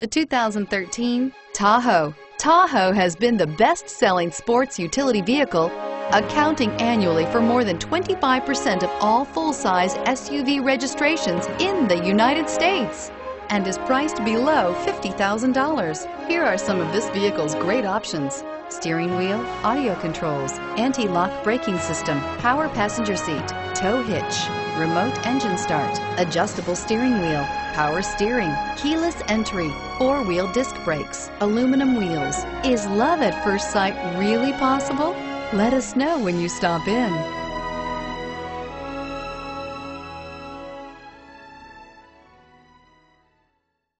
The 2013 Tahoe. Tahoe has been the best-selling sports utility vehicle, accounting annually for more than 25% of all full-size SUV registrations in the United States and is priced below $50,000. Here are some of this vehicle's great options. Steering wheel, audio controls, anti-lock braking system, power passenger seat, tow hitch, remote engine start, adjustable steering wheel, power steering, keyless entry, four-wheel disc brakes, aluminum wheels. Is love at first sight really possible? Let us know when you stop in.